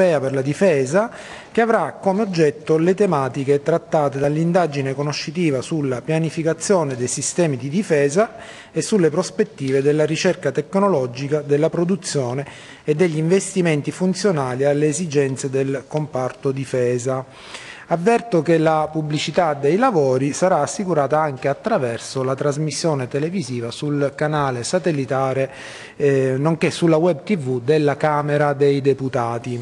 europea per la difesa che avrà come oggetto le tematiche trattate dall'indagine conoscitiva sulla pianificazione dei sistemi di difesa e sulle prospettive della ricerca tecnologica, della produzione e degli investimenti funzionali alle esigenze del comparto difesa. Avverto che la pubblicità dei lavori sarà assicurata anche attraverso la trasmissione televisiva sul canale satellitare eh, nonché sulla web tv della Camera dei Deputati.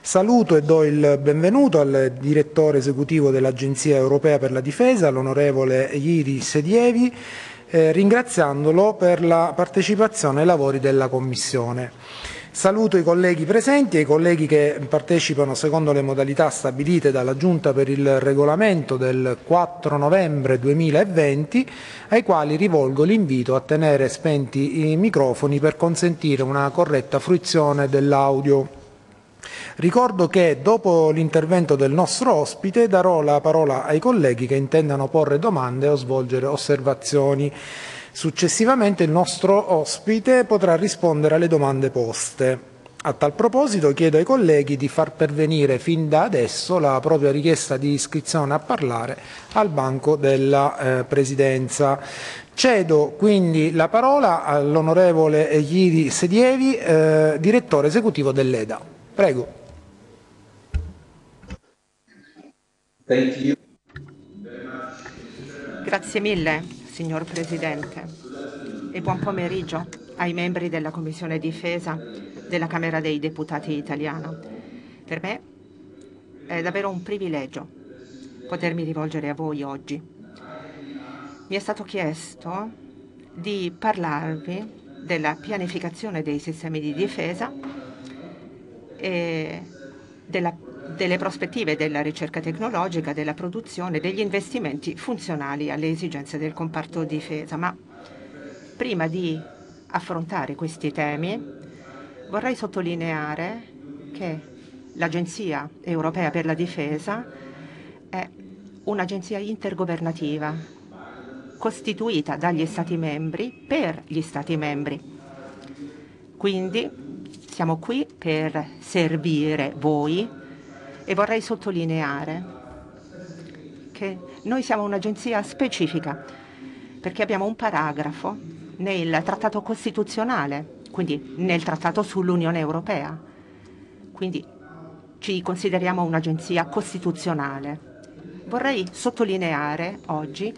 Saluto e do il benvenuto al direttore esecutivo dell'Agenzia Europea per la Difesa, l'onorevole Iri Sedievi, eh, ringraziandolo per la partecipazione ai lavori della Commissione. Saluto i colleghi presenti e i colleghi che partecipano secondo le modalità stabilite dalla Giunta per il regolamento del 4 novembre 2020, ai quali rivolgo l'invito a tenere spenti i microfoni per consentire una corretta fruizione dell'audio. Ricordo che dopo l'intervento del nostro ospite darò la parola ai colleghi che intendano porre domande o svolgere osservazioni. Successivamente il nostro ospite potrà rispondere alle domande poste. A tal proposito chiedo ai colleghi di far pervenire fin da adesso la propria richiesta di iscrizione a parlare al banco della eh, Presidenza. Cedo quindi la parola all'onorevole Iiri Sedievi, eh, direttore esecutivo dell'EDA. Prego. Grazie mille signor Presidente, e buon pomeriggio ai membri della Commissione Difesa della Camera dei Deputati italiana. Per me è davvero un privilegio potermi rivolgere a voi oggi. Mi è stato chiesto di parlarvi della pianificazione dei sistemi di difesa e della delle prospettive della ricerca tecnologica, della produzione, degli investimenti funzionali alle esigenze del comparto difesa. Ma prima di affrontare questi temi vorrei sottolineare che l'Agenzia Europea per la Difesa è un'agenzia intergovernativa costituita dagli Stati membri per gli Stati membri. Quindi siamo qui per servire voi e vorrei sottolineare che noi siamo un'agenzia specifica perché abbiamo un paragrafo nel trattato costituzionale, quindi nel trattato sull'Unione Europea. Quindi ci consideriamo un'agenzia costituzionale. Vorrei sottolineare oggi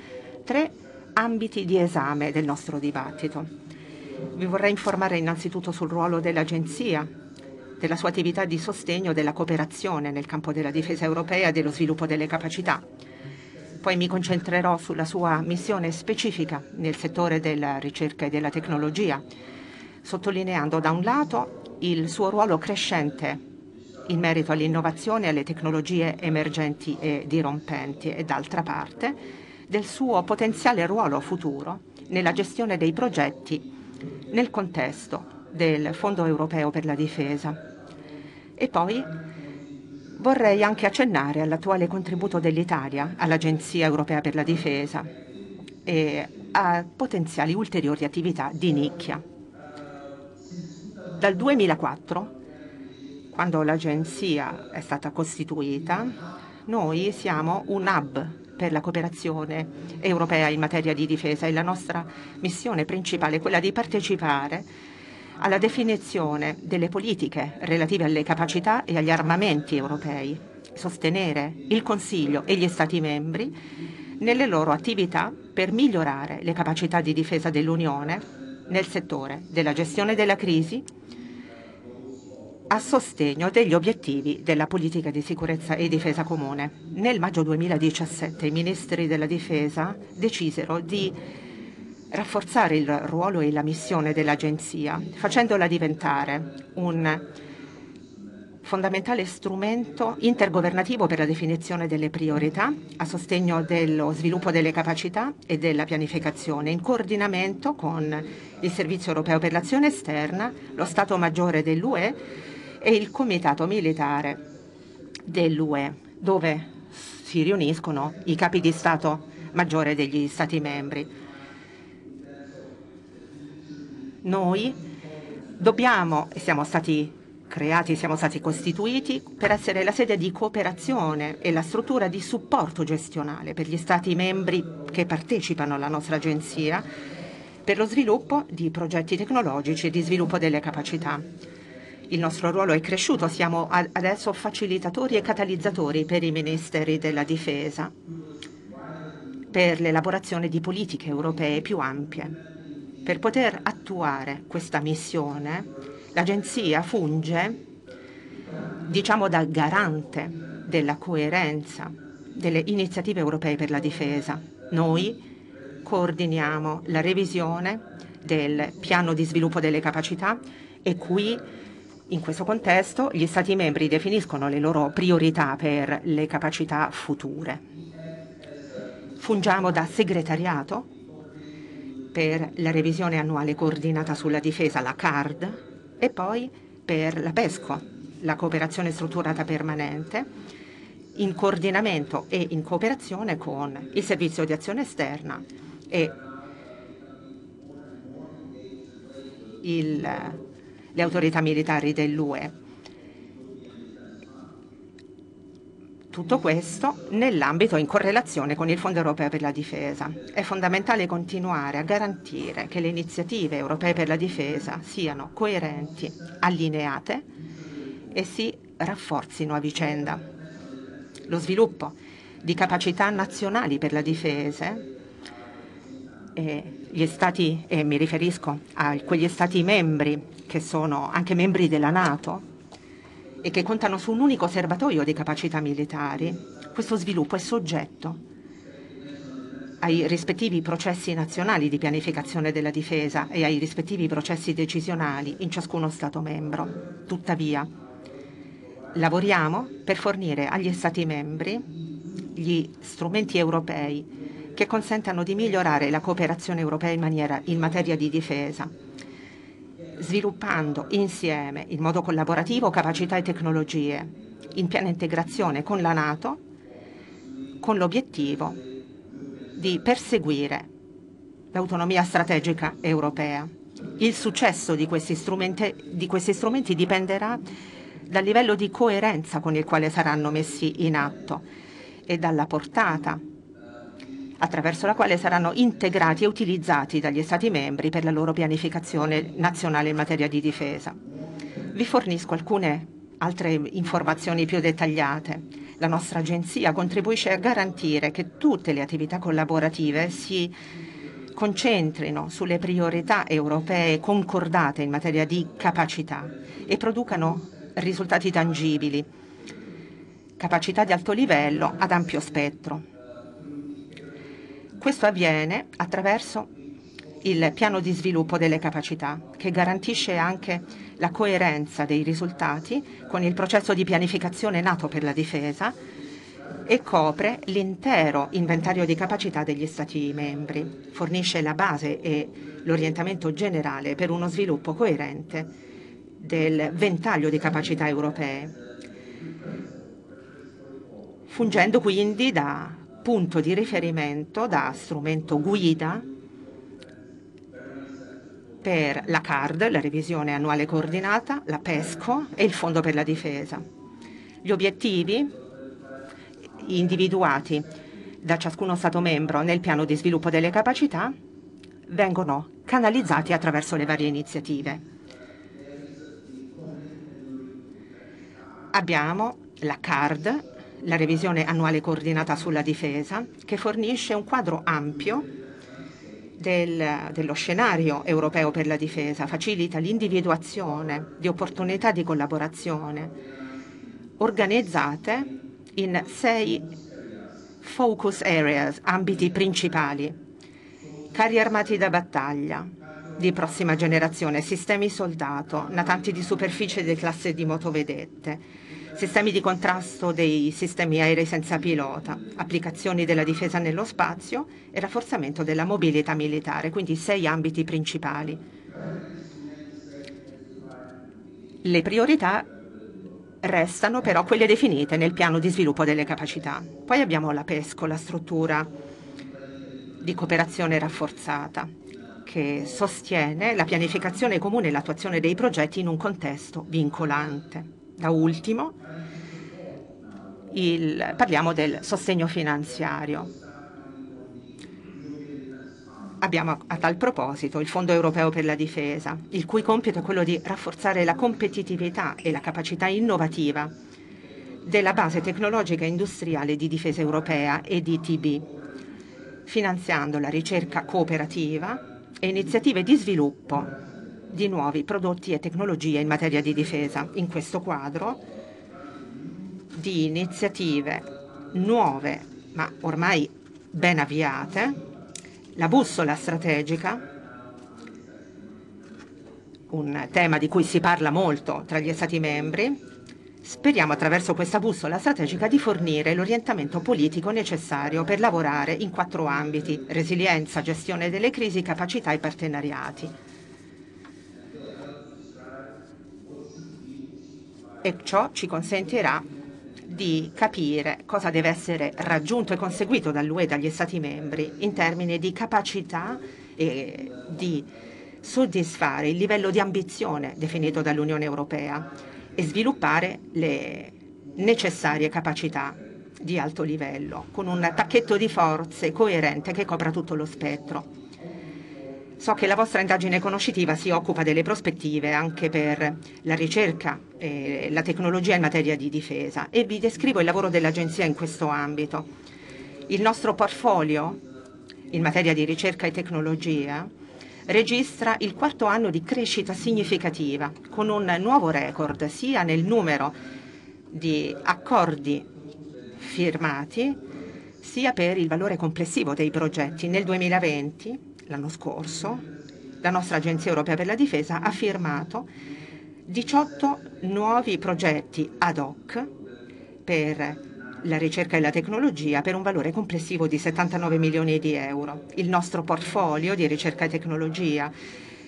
tre ambiti di esame del nostro dibattito. Vi vorrei informare innanzitutto sul ruolo dell'agenzia della sua attività di sostegno della cooperazione nel campo della difesa europea e dello sviluppo delle capacità. Poi mi concentrerò sulla sua missione specifica nel settore della ricerca e della tecnologia, sottolineando da un lato il suo ruolo crescente in merito all'innovazione e alle tecnologie emergenti e dirompenti e d'altra parte del suo potenziale ruolo futuro nella gestione dei progetti nel contesto del Fondo europeo per la difesa. E poi vorrei anche accennare all'attuale contributo dell'Italia all'Agenzia europea per la difesa e a potenziali ulteriori attività di nicchia. Dal 2004, quando l'agenzia è stata costituita, noi siamo un hub per la cooperazione europea in materia di difesa e la nostra missione principale è quella di partecipare alla definizione delle politiche relative alle capacità e agli armamenti europei, sostenere il Consiglio e gli Stati membri nelle loro attività per migliorare le capacità di difesa dell'Unione nel settore della gestione della crisi a sostegno degli obiettivi della politica di sicurezza e difesa comune. Nel maggio 2017 i ministri della difesa decisero di rafforzare il ruolo e la missione dell'Agenzia, facendola diventare un fondamentale strumento intergovernativo per la definizione delle priorità a sostegno dello sviluppo delle capacità e della pianificazione, in coordinamento con il Servizio europeo per l'azione esterna, lo Stato Maggiore dell'UE e il Comitato Militare dell'UE, dove si riuniscono i capi di Stato Maggiore degli Stati membri. Noi dobbiamo, e siamo stati creati, siamo stati costituiti per essere la sede di cooperazione e la struttura di supporto gestionale per gli Stati membri che partecipano alla nostra agenzia per lo sviluppo di progetti tecnologici e di sviluppo delle capacità. Il nostro ruolo è cresciuto, siamo adesso facilitatori e catalizzatori per i ministeri della difesa per l'elaborazione di politiche europee più ampie. Per poter attuare questa missione, l'Agenzia funge, diciamo, da garante della coerenza delle iniziative europee per la difesa. Noi coordiniamo la revisione del piano di sviluppo delle capacità e qui in questo contesto gli Stati membri definiscono le loro priorità per le capacità future. Fungiamo da segretariato per la revisione annuale coordinata sulla difesa, la CARD, e poi per la PESCO, la cooperazione strutturata permanente, in coordinamento e in cooperazione con il Servizio di Azione Esterna e il, le autorità militari dell'UE. Tutto questo nell'ambito in correlazione con il Fondo europeo per la difesa. È fondamentale continuare a garantire che le iniziative europee per la difesa siano coerenti, allineate e si rafforzino a vicenda. Lo sviluppo di capacità nazionali per la difesa e gli stati, e mi riferisco a quegli stati membri che sono anche membri della Nato, e che contano su un unico serbatoio di capacità militari, questo sviluppo è soggetto ai rispettivi processi nazionali di pianificazione della difesa e ai rispettivi processi decisionali in ciascuno Stato membro. Tuttavia, lavoriamo per fornire agli Stati membri gli strumenti europei che consentano di migliorare la cooperazione europea in, maniera, in materia di difesa sviluppando insieme in modo collaborativo capacità e tecnologie in piena integrazione con la Nato con l'obiettivo di perseguire l'autonomia strategica europea. Il successo di questi, di questi strumenti dipenderà dal livello di coerenza con il quale saranno messi in atto e dalla portata attraverso la quale saranno integrati e utilizzati dagli Stati membri per la loro pianificazione nazionale in materia di difesa. Vi fornisco alcune altre informazioni più dettagliate. La nostra agenzia contribuisce a garantire che tutte le attività collaborative si concentrino sulle priorità europee concordate in materia di capacità e producano risultati tangibili, capacità di alto livello ad ampio spettro. Questo avviene attraverso il piano di sviluppo delle capacità, che garantisce anche la coerenza dei risultati con il processo di pianificazione nato per la difesa e copre l'intero inventario di capacità degli Stati membri. Fornisce la base e l'orientamento generale per uno sviluppo coerente del ventaglio di capacità europee, fungendo quindi da punto di riferimento da strumento guida per la CARD, la revisione annuale coordinata, la PESCO e il Fondo per la difesa. Gli obiettivi individuati da ciascuno Stato membro nel piano di sviluppo delle capacità vengono canalizzati attraverso le varie iniziative. Abbiamo la CARD, la revisione annuale coordinata sulla difesa, che fornisce un quadro ampio del, dello scenario europeo per la difesa, facilita l'individuazione di opportunità di collaborazione organizzate in sei focus areas, ambiti principali, carri armati da battaglia di prossima generazione, sistemi soldato, natanti di superficie di classe di motovedette, sistemi di contrasto dei sistemi aerei senza pilota, applicazioni della difesa nello spazio e rafforzamento della mobilità militare, quindi sei ambiti principali. Le priorità restano però quelle definite nel piano di sviluppo delle capacità. Poi abbiamo la PESCO, la struttura di cooperazione rafforzata, che sostiene la pianificazione comune e l'attuazione dei progetti in un contesto vincolante. Da ultimo, il, parliamo del sostegno finanziario. Abbiamo a tal proposito il Fondo europeo per la difesa, il cui compito è quello di rafforzare la competitività e la capacità innovativa della base tecnologica e industriale di difesa europea e di TB, finanziando la ricerca cooperativa e iniziative di sviluppo di nuovi prodotti e tecnologie in materia di difesa. In questo quadro di iniziative nuove, ma ormai ben avviate, la bussola strategica, un tema di cui si parla molto tra gli Stati membri, speriamo attraverso questa bussola strategica di fornire l'orientamento politico necessario per lavorare in quattro ambiti, resilienza, gestione delle crisi, capacità e partenariati. E ciò ci consentirà di capire cosa deve essere raggiunto e conseguito dall'UE e dagli Stati membri in termini di capacità e di soddisfare il livello di ambizione definito dall'Unione Europea e sviluppare le necessarie capacità di alto livello, con un pacchetto di forze coerente che copra tutto lo spettro. So che la vostra indagine conoscitiva si occupa delle prospettive anche per la ricerca e la tecnologia in materia di difesa e vi descrivo il lavoro dell'Agenzia in questo ambito. Il nostro portfolio in materia di ricerca e tecnologia registra il quarto anno di crescita significativa, con un nuovo record sia nel numero di accordi firmati, sia per il valore complessivo dei progetti. Nel 2020 l'anno scorso, la nostra Agenzia Europea per la Difesa ha firmato 18 nuovi progetti ad hoc per la ricerca e la tecnologia per un valore complessivo di 79 milioni di euro. Il nostro portfolio di ricerca e tecnologia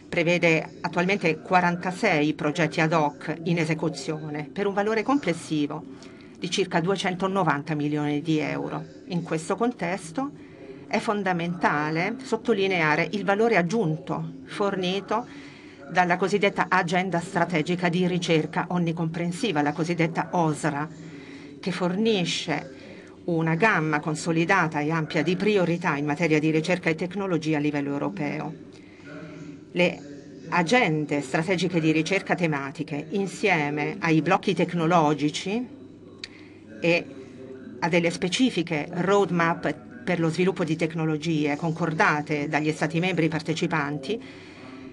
prevede attualmente 46 progetti ad hoc in esecuzione per un valore complessivo di circa 290 milioni di euro. In questo contesto è fondamentale sottolineare il valore aggiunto fornito dalla cosiddetta agenda strategica di ricerca onnicomprensiva, la cosiddetta OSRA, che fornisce una gamma consolidata e ampia di priorità in materia di ricerca e tecnologia a livello europeo. Le agende strategiche di ricerca tematiche, insieme ai blocchi tecnologici e a delle specifiche roadmap per lo sviluppo di tecnologie concordate dagli Stati membri partecipanti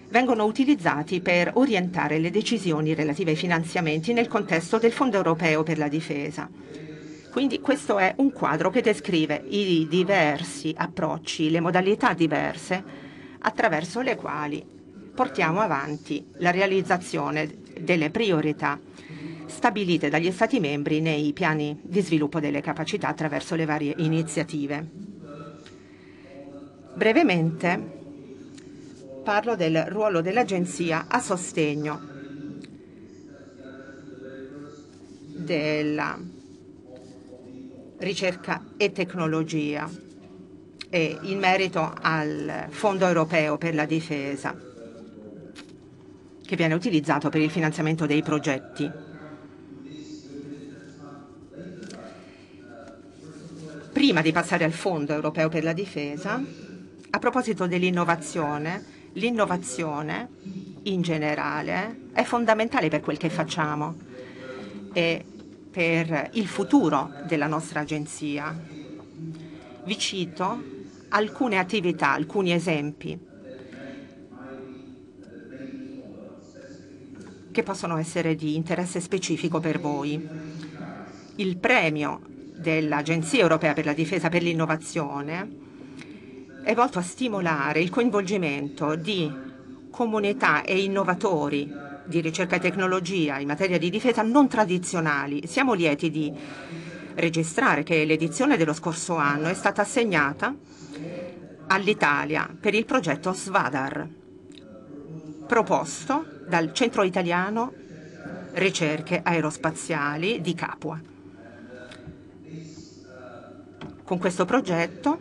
vengono utilizzati per orientare le decisioni relative ai finanziamenti nel contesto del Fondo europeo per la difesa. Quindi questo è un quadro che descrive i diversi approcci, le modalità diverse attraverso le quali portiamo avanti la realizzazione delle priorità stabilite dagli Stati membri nei piani di sviluppo delle capacità attraverso le varie iniziative. Brevemente parlo del ruolo dell'Agenzia a sostegno della ricerca e tecnologia e in merito al Fondo europeo per la difesa che viene utilizzato per il finanziamento dei progetti. Prima di passare al Fondo europeo per la difesa, a proposito dell'innovazione, l'innovazione in generale è fondamentale per quel che facciamo e per il futuro della nostra agenzia. Vi cito alcune attività, alcuni esempi che possono essere di interesse specifico per voi. Il premio dell'Agenzia Europea per la Difesa per l'Innovazione è volto a stimolare il coinvolgimento di comunità e innovatori di ricerca e tecnologia in materia di difesa non tradizionali. Siamo lieti di registrare che l'edizione dello scorso anno è stata assegnata all'Italia per il progetto Svadar, proposto dal Centro Italiano Ricerche Aerospaziali di Capua. Con questo progetto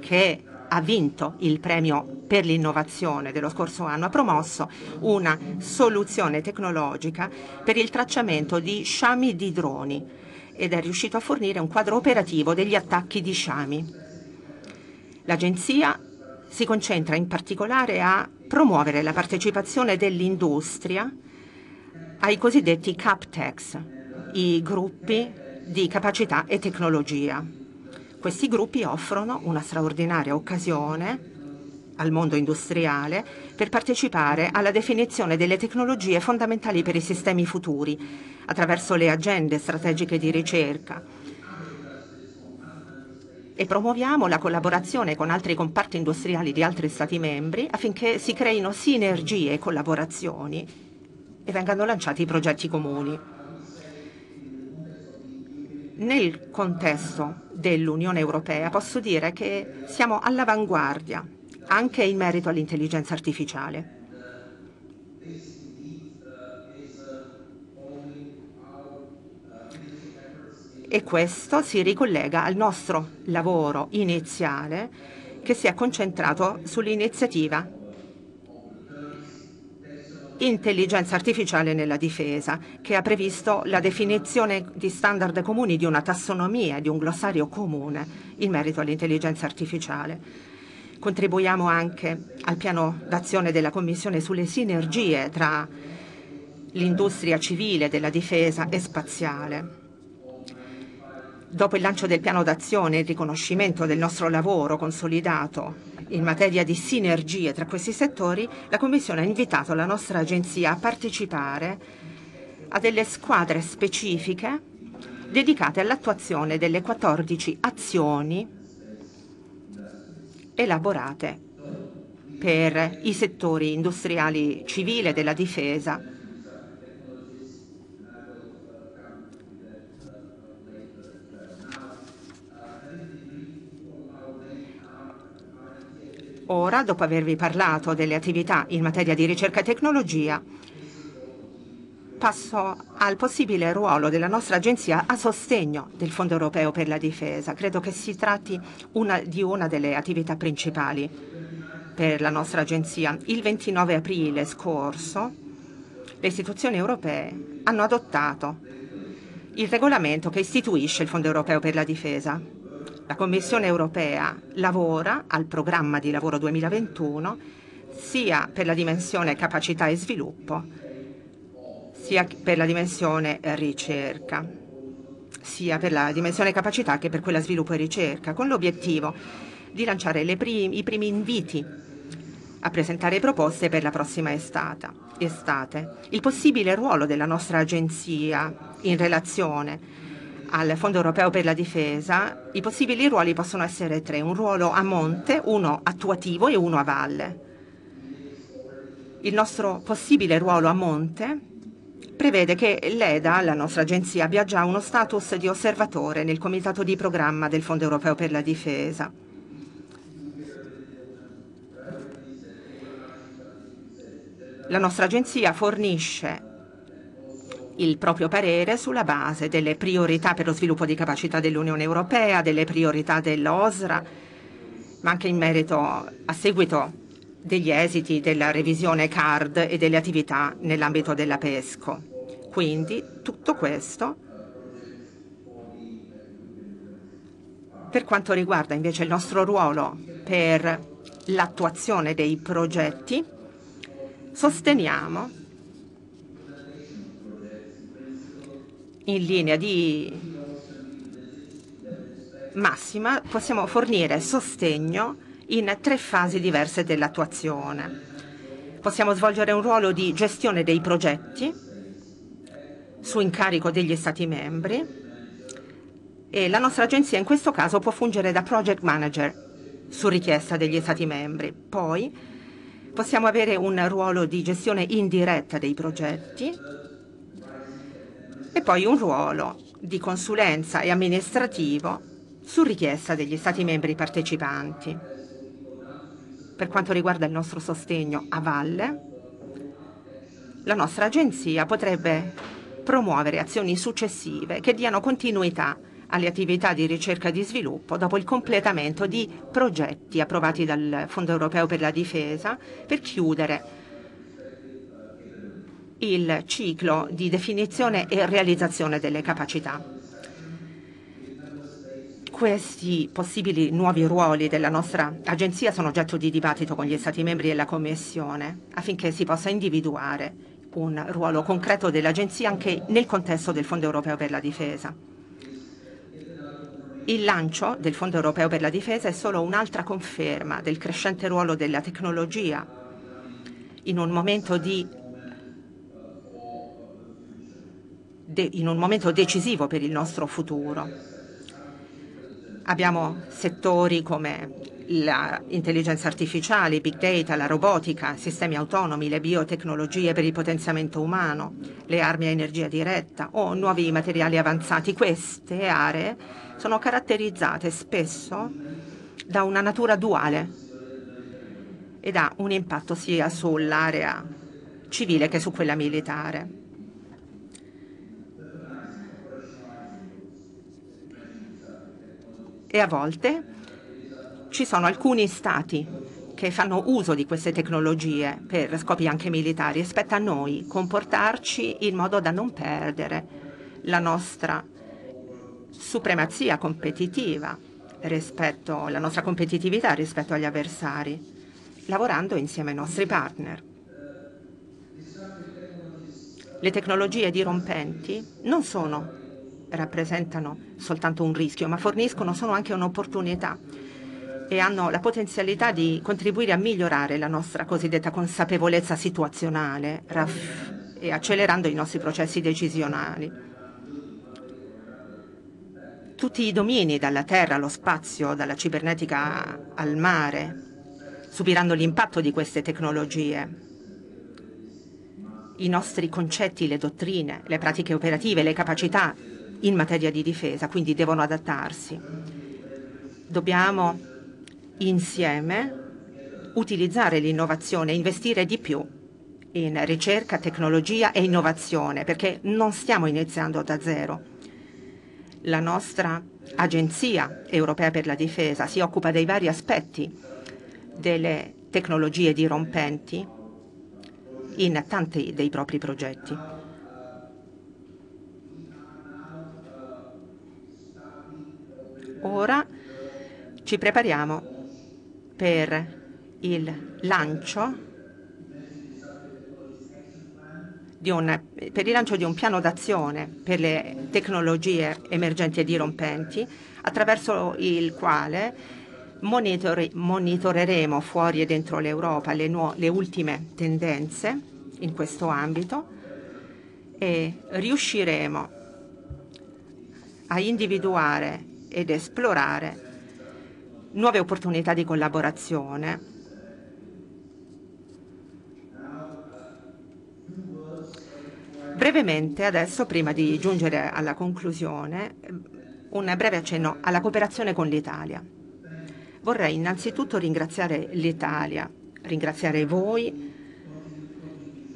che ha vinto il premio per l'Innovazione dello scorso anno ha promosso una soluzione tecnologica per il tracciamento di sciami di droni ed è riuscito a fornire un quadro operativo degli attacchi di sciami. L'Agenzia si concentra in particolare a promuovere la partecipazione dell'industria ai cosiddetti CapTex, i gruppi di capacità e tecnologia. Questi gruppi offrono una straordinaria occasione al mondo industriale per partecipare alla definizione delle tecnologie fondamentali per i sistemi futuri attraverso le agende strategiche di ricerca e promuoviamo la collaborazione con altri comparti industriali di altri Stati membri affinché si creino sinergie e collaborazioni e vengano lanciati progetti comuni. Nel contesto dell'Unione Europea posso dire che siamo all'avanguardia anche in merito all'intelligenza artificiale. E questo si ricollega al nostro lavoro iniziale che si è concentrato sull'iniziativa intelligenza artificiale nella difesa, che ha previsto la definizione di standard comuni di una tassonomia, di un glossario comune in merito all'intelligenza artificiale. Contribuiamo anche al piano d'azione della Commissione sulle sinergie tra l'industria civile della difesa e spaziale. Dopo il lancio del piano d'azione e il riconoscimento del nostro lavoro consolidato in materia di sinergie tra questi settori, la Commissione ha invitato la nostra agenzia a partecipare a delle squadre specifiche dedicate all'attuazione delle 14 azioni elaborate per i settori industriali civile della difesa Ora, dopo avervi parlato delle attività in materia di ricerca e tecnologia, passo al possibile ruolo della nostra agenzia a sostegno del Fondo europeo per la difesa. Credo che si tratti una, di una delle attività principali per la nostra agenzia. Il 29 aprile scorso le istituzioni europee hanno adottato il regolamento che istituisce il Fondo europeo per la difesa la Commissione europea lavora al programma di lavoro 2021 sia per la dimensione capacità e sviluppo, sia per la dimensione ricerca, sia per la dimensione capacità che per quella sviluppo e ricerca, con l'obiettivo di lanciare prim i primi inviti a presentare proposte per la prossima estate. Il possibile ruolo della nostra agenzia in relazione al Fondo europeo per la difesa, i possibili ruoli possono essere tre, un ruolo a monte, uno attuativo e uno a valle. Il nostro possibile ruolo a monte prevede che l'EDA, la nostra agenzia, abbia già uno status di osservatore nel comitato di programma del Fondo europeo per la difesa. La nostra agenzia fornisce il proprio parere sulla base delle priorità per lo sviluppo di capacità dell'Unione Europea, delle priorità dell'OSRA, ma anche in merito a seguito degli esiti della revisione CARD e delle attività nell'ambito della PESCO. Quindi tutto questo per quanto riguarda invece il nostro ruolo per l'attuazione dei progetti, sosteniamo in linea di massima possiamo fornire sostegno in tre fasi diverse dell'attuazione. Possiamo svolgere un ruolo di gestione dei progetti su incarico degli Stati membri e la nostra agenzia in questo caso può fungere da project manager su richiesta degli Stati membri. Poi possiamo avere un ruolo di gestione indiretta dei progetti e poi un ruolo di consulenza e amministrativo su richiesta degli Stati membri partecipanti. Per quanto riguarda il nostro sostegno a valle, la nostra agenzia potrebbe promuovere azioni successive che diano continuità alle attività di ricerca e di sviluppo dopo il completamento di progetti approvati dal Fondo europeo per la difesa per chiudere il ciclo di definizione e realizzazione delle capacità. Questi possibili nuovi ruoli della nostra agenzia sono oggetto di dibattito con gli Stati membri e la Commissione affinché si possa individuare un ruolo concreto dell'agenzia anche nel contesto del Fondo europeo per la difesa. Il lancio del Fondo europeo per la difesa è solo un'altra conferma del crescente ruolo della tecnologia in un momento di in un momento decisivo per il nostro futuro. Abbiamo settori come l'intelligenza artificiale, i big data, la robotica, sistemi autonomi, le biotecnologie per il potenziamento umano, le armi a energia diretta o nuovi materiali avanzati. Queste aree sono caratterizzate spesso da una natura duale ed ha un impatto sia sull'area civile che su quella militare. E a volte ci sono alcuni stati che fanno uso di queste tecnologie per scopi anche militari e spetta a noi comportarci in modo da non perdere la nostra supremazia competitiva rispetto alla nostra competitività rispetto agli avversari, lavorando insieme ai nostri partner. Le tecnologie dirompenti non sono rappresentano soltanto un rischio, ma forniscono sono anche un'opportunità e hanno la potenzialità di contribuire a migliorare la nostra cosiddetta consapevolezza situazionale e accelerando i nostri processi decisionali. Tutti i domini, dalla terra allo spazio, dalla cibernetica al mare, subiranno l'impatto di queste tecnologie. I nostri concetti, le dottrine, le pratiche operative, le capacità in materia di difesa, quindi devono adattarsi. Dobbiamo insieme utilizzare l'innovazione, investire di più in ricerca, tecnologia e innovazione, perché non stiamo iniziando da zero. La nostra Agenzia europea per la difesa si occupa dei vari aspetti delle tecnologie dirompenti in tanti dei propri progetti. Ora ci prepariamo per il lancio di un, per il lancio di un piano d'azione per le tecnologie emergenti e dirompenti, attraverso il quale monitori, monitoreremo fuori e dentro l'Europa le, le ultime tendenze in questo ambito e riusciremo a individuare ed esplorare nuove opportunità di collaborazione Brevemente adesso, prima di giungere alla conclusione, un breve accenno alla cooperazione con l'Italia. Vorrei innanzitutto ringraziare l'Italia, ringraziare voi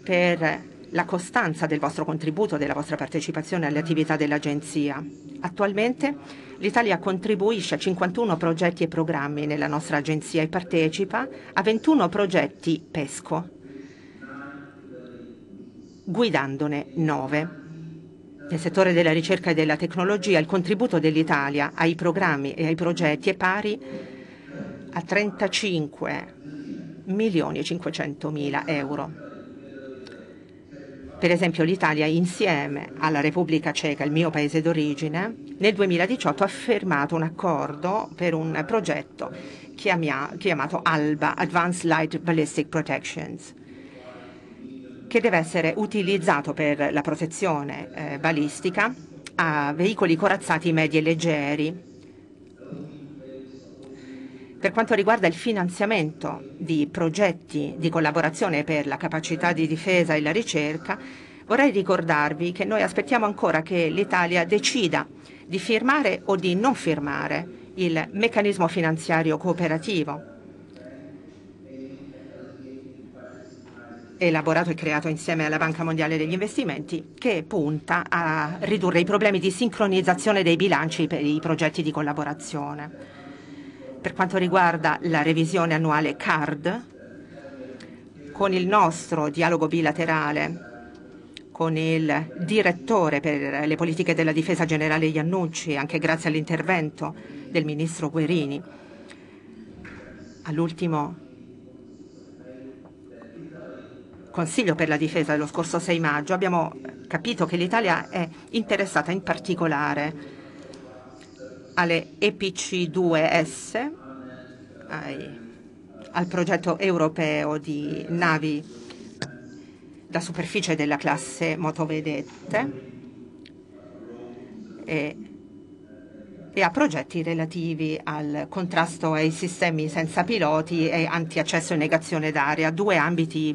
per la costanza del vostro contributo, della vostra partecipazione alle attività dell'Agenzia. Attualmente l'Italia contribuisce a 51 progetti e programmi nella nostra agenzia e partecipa a 21 progetti PESCO, guidandone 9. Nel settore della ricerca e della tecnologia il contributo dell'Italia ai programmi e ai progetti è pari a 35 milioni e 500 mila euro. Per esempio l'Italia insieme alla Repubblica Ceca, il mio paese d'origine, nel 2018 ha firmato un accordo per un progetto chiamato ALBA, Advanced Light Ballistic Protections, che deve essere utilizzato per la protezione eh, balistica a veicoli corazzati medi e leggeri per quanto riguarda il finanziamento di progetti di collaborazione per la capacità di difesa e la ricerca, vorrei ricordarvi che noi aspettiamo ancora che l'Italia decida di firmare o di non firmare il meccanismo finanziario cooperativo. elaborato e creato insieme alla Banca Mondiale degli Investimenti che punta a ridurre i problemi di sincronizzazione dei bilanci per i progetti di collaborazione. Per quanto riguarda la revisione annuale CARD, con il nostro dialogo bilaterale con il direttore per le politiche della difesa generale Iannucci, anche grazie all'intervento del ministro Guerini, all'ultimo Consiglio per la difesa dello scorso 6 maggio abbiamo capito che l'Italia è interessata in particolare alle EPC2S, ai, al progetto europeo di navi da superficie della classe motovedette e, e a progetti relativi al contrasto ai sistemi senza piloti e antiaccesso e negazione d'aria, due ambiti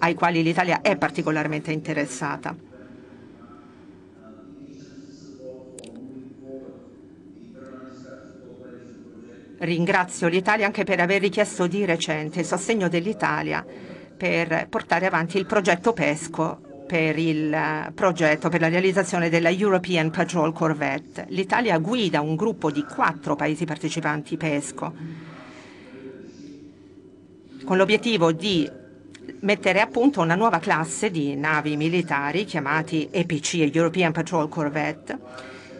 ai quali l'Italia è particolarmente interessata. Ringrazio l'Italia anche per aver richiesto di recente il sostegno dell'Italia per portare avanti il progetto PESCO per il progetto per la realizzazione della European Patrol Corvette. L'Italia guida un gruppo di quattro paesi partecipanti PESCO con l'obiettivo di mettere a punto una nuova classe di navi militari chiamati EPC, European Patrol Corvette,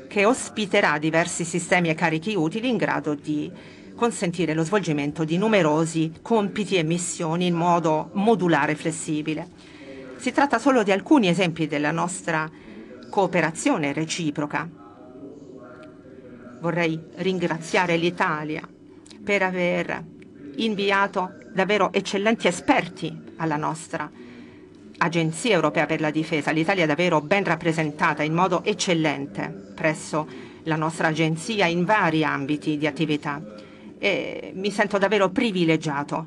che ospiterà diversi sistemi e carichi utili in grado di consentire lo svolgimento di numerosi compiti e missioni in modo modulare e flessibile. Si tratta solo di alcuni esempi della nostra cooperazione reciproca. Vorrei ringraziare l'Italia per aver inviato davvero eccellenti esperti alla nostra Agenzia Europea per la Difesa. L'Italia è davvero ben rappresentata in modo eccellente presso la nostra agenzia in vari ambiti di attività e mi sento davvero privilegiato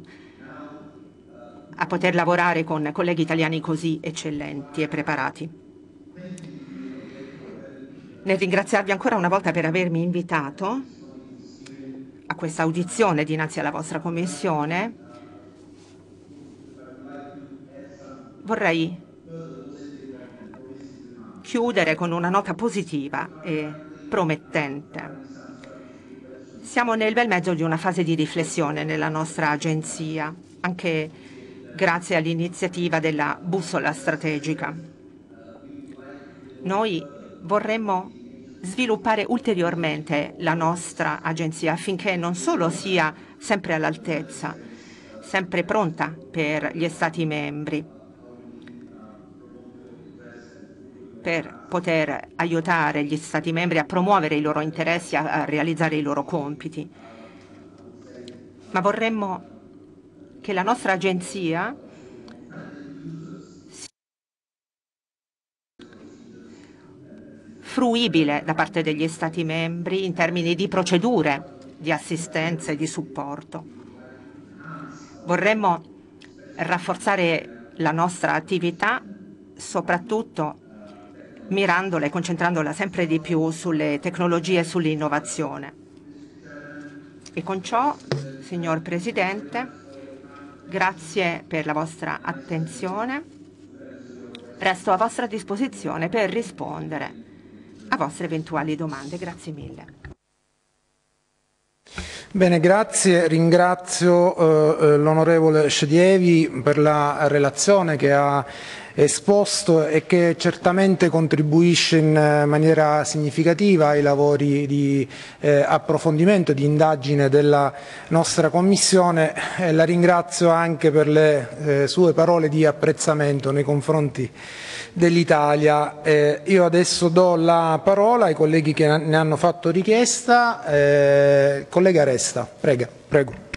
a poter lavorare con colleghi italiani così eccellenti e preparati. Nel ringraziarvi ancora una volta per avermi invitato a questa audizione dinanzi alla vostra Commissione, vorrei chiudere con una nota positiva e promettente. Siamo nel bel mezzo di una fase di riflessione nella nostra agenzia, anche grazie all'iniziativa della bussola strategica. Noi vorremmo sviluppare ulteriormente la nostra agenzia affinché non solo sia sempre all'altezza, sempre pronta per gli Stati membri, per poter aiutare gli Stati membri a promuovere i loro interessi, a, a realizzare i loro compiti. Ma vorremmo che la nostra agenzia fruibile da parte degli Stati membri in termini di procedure di assistenza e di supporto. Vorremmo rafforzare la nostra attività soprattutto mirandola e concentrandola sempre di più sulle tecnologie e sull'innovazione. E con ciò, signor Presidente, grazie per la vostra attenzione. Resto a vostra disposizione per rispondere a vostre eventuali domande. Grazie mille. Bene, grazie. Ringrazio eh, eh l'onorevole Scedievi per la relazione che ha esposto e che certamente contribuisce in eh, maniera significativa ai lavori di eh, approfondimento, di indagine della nostra Commissione e la ringrazio anche per le eh, sue parole di apprezzamento nei confronti dell'Italia. Eh, io adesso do la parola ai colleghi che ne hanno fatto richiesta. Eh, collega Resta, prega, prego.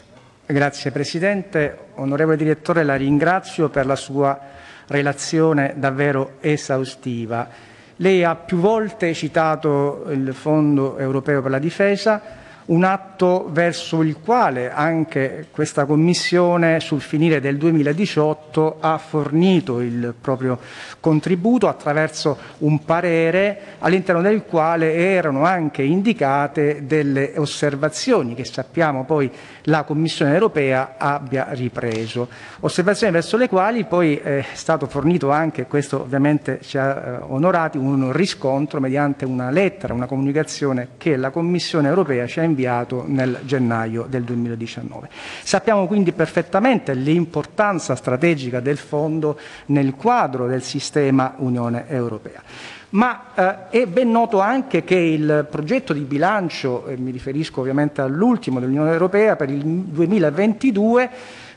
Grazie Presidente. Onorevole Direttore, la ringrazio per la sua relazione davvero esaustiva. Lei ha più volte citato il Fondo europeo per la difesa, un atto verso il quale anche questa Commissione sul finire del 2018 ha fornito il proprio contributo attraverso un parere all'interno del quale erano anche indicate delle osservazioni che sappiamo poi la Commissione europea abbia ripreso. Osservazioni verso le quali poi è stato fornito anche, questo ovviamente ci ha eh, onorati, un riscontro mediante una lettera, una comunicazione che la Commissione europea ci ha inviato nel gennaio del 2019. Sappiamo quindi perfettamente l'importanza strategica del fondo nel quadro del sistema Unione Europea ma eh, è ben noto anche che il progetto di bilancio, e mi riferisco ovviamente all'ultimo dell'Unione Europea per il 2022,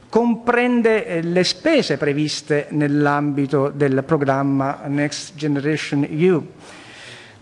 comprende eh, le spese previste nell'ambito del programma Next Generation EU.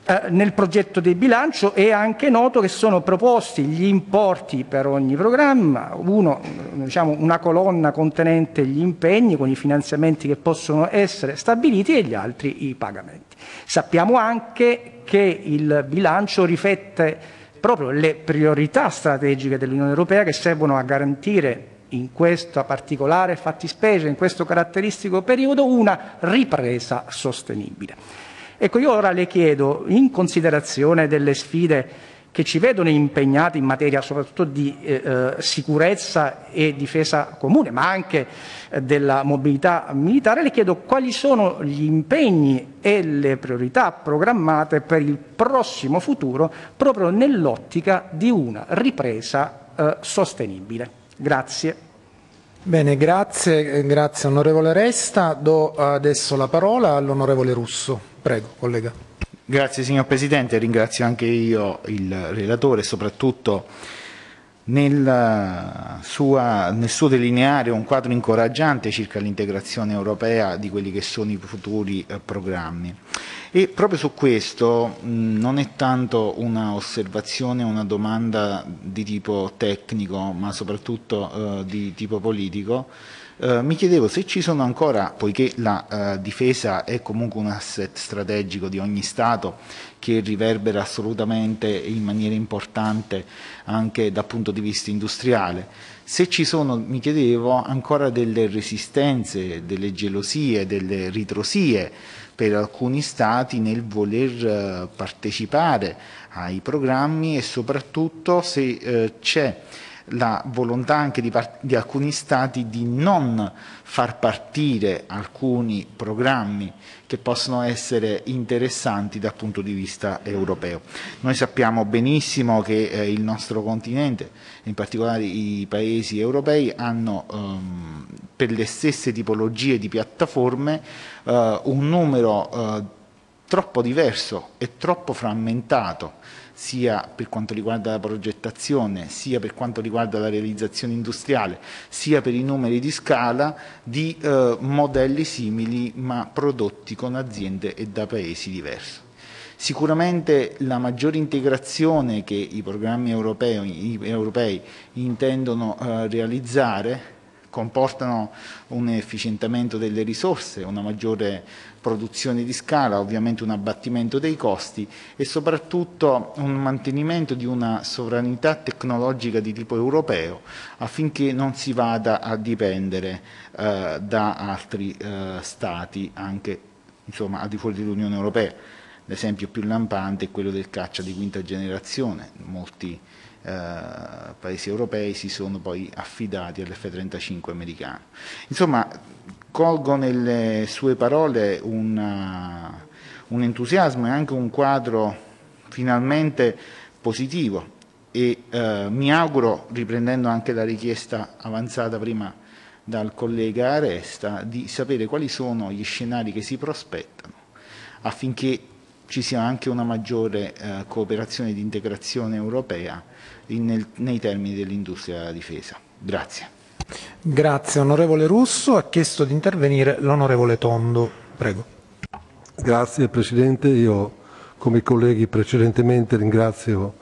Eh, nel progetto di bilancio è anche noto che sono proposti gli importi per ogni programma, uno, diciamo, una colonna contenente gli impegni con i finanziamenti che possono essere stabiliti e gli altri i pagamenti. Sappiamo anche che il bilancio riflette proprio le priorità strategiche dell'Unione Europea che servono a garantire in questa particolare fattispecie, in questo caratteristico periodo, una ripresa sostenibile. Ecco, io ora le chiedo, in considerazione delle sfide che ci vedono impegnati in materia soprattutto di eh, eh, sicurezza e difesa comune, ma anche eh, della mobilità militare, le chiedo quali sono gli impegni e le priorità programmate per il prossimo futuro proprio nell'ottica di una ripresa eh, sostenibile. Grazie. Bene, grazie, grazie onorevole Resta. Do adesso la parola all'onorevole Russo. Prego, collega. Grazie signor Presidente, ringrazio anche io il relatore, soprattutto nel, sua, nel suo delineare un quadro incoraggiante circa l'integrazione europea di quelli che sono i futuri eh, programmi. E proprio su questo mh, non è tanto una osservazione, una domanda di tipo tecnico, ma soprattutto eh, di tipo politico, eh, mi chiedevo se ci sono ancora, poiché la eh, difesa è comunque un asset strategico di ogni Stato che riverbera assolutamente in maniera importante anche dal punto di vista industriale, se ci sono, mi chiedevo, ancora delle resistenze, delle gelosie, delle ritrosie per alcuni Stati nel voler eh, partecipare ai programmi e soprattutto se eh, c'è la volontà anche di, di, alcuni Stati di non far partire alcuni programmi che possono essere interessanti dal punto di vista europeo. Noi sappiamo benissimo che eh, il nostro continente, in particolare i paesi europei, hanno ehm, per le stesse tipologie di piattaforme eh, un numero eh, troppo diverso e troppo frammentato sia per quanto riguarda la progettazione, sia per quanto riguarda la realizzazione industriale, sia per i numeri di scala di eh, modelli simili ma prodotti con aziende e da paesi diversi. Sicuramente la maggiore integrazione che i programmi europei, europei intendono eh, realizzare comportano un efficientamento delle risorse, una maggiore produzione di scala, ovviamente un abbattimento dei costi e soprattutto un mantenimento di una sovranità tecnologica di tipo europeo affinché non si vada a dipendere eh, da altri eh, stati anche insomma, al di fuori dell'Unione Europea. L'esempio più lampante è quello del caccia di quinta generazione. Molti eh, paesi europei si sono poi affidati all'F-35 americano. Insomma, colgo nelle sue parole una, un entusiasmo e anche un quadro finalmente positivo e eh, mi auguro, riprendendo anche la richiesta avanzata prima dal collega Aresta, di sapere quali sono gli scenari che si prospettano affinché ci sia anche una maggiore eh, cooperazione di integrazione europea in, nel, nei termini dell'industria della difesa. Grazie. Grazie onorevole Russo. Ha chiesto di intervenire l'onorevole Tondo. Prego. Grazie Presidente. Io come i colleghi precedentemente ringrazio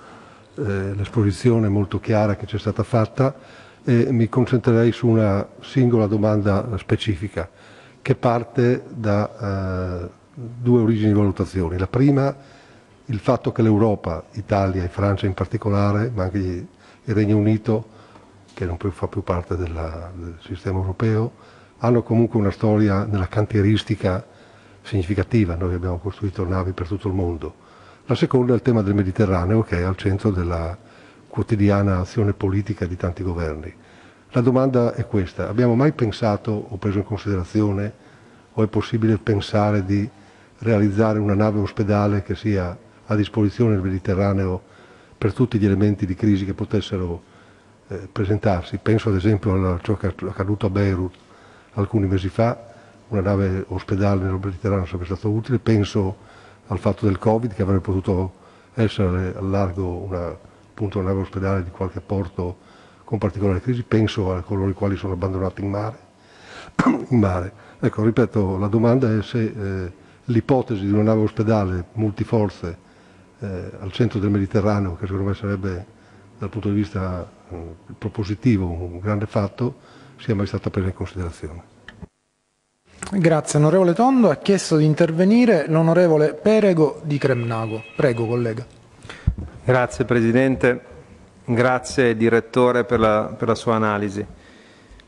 eh, l'esposizione molto chiara che ci è stata fatta e mi concentrerei su una singola domanda specifica che parte da eh, due origini di valutazioni. La prima il fatto che l'Europa, Italia e Francia in particolare, ma anche il Regno Unito, che non fa più parte della, del sistema europeo, hanno comunque una storia nella cantieristica significativa. Noi abbiamo costruito navi per tutto il mondo. La seconda è il tema del Mediterraneo, che è al centro della quotidiana azione politica di tanti governi. La domanda è questa, abbiamo mai pensato o preso in considerazione o è possibile pensare di realizzare una nave ospedale che sia a disposizione nel Mediterraneo per tutti gli elementi di crisi che potessero eh, presentarsi. Penso ad esempio a ciò che è accaduto a Beirut alcuni mesi fa, una nave ospedale nel Mediterraneo sarebbe stato utile, penso al fatto del Covid che avrebbe potuto essere a largo una, appunto, una nave ospedale di qualche porto con particolare crisi, penso a coloro i quali sono abbandonati in mare. in mare. Ecco, ripeto, la domanda è se eh, l'ipotesi di una nave ospedale multiforze eh, al centro del Mediterraneo, che secondo me sarebbe dal punto di vista propositivo un grande fatto, sia mai stata presa in considerazione. Grazie onorevole Tondo. Ha chiesto di intervenire l'onorevole Perego di Cremnago. Prego collega. Grazie Presidente, grazie Direttore per la, per la sua analisi.